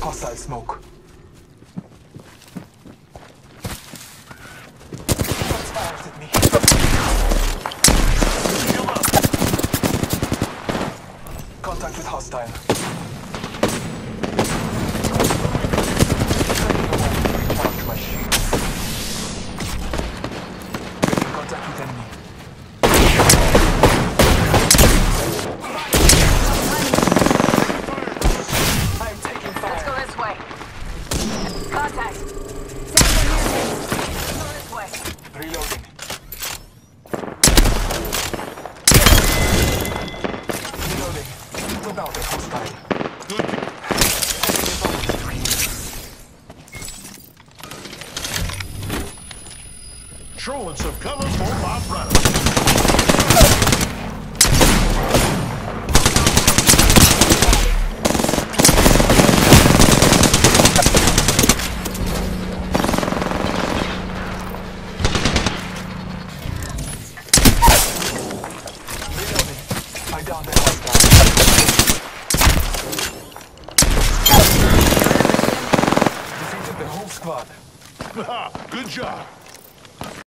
Hostile smoke. Contact with hostile. Look out, they're hostile. Throwing some cover for my brother. Reloading. I squad. Good job.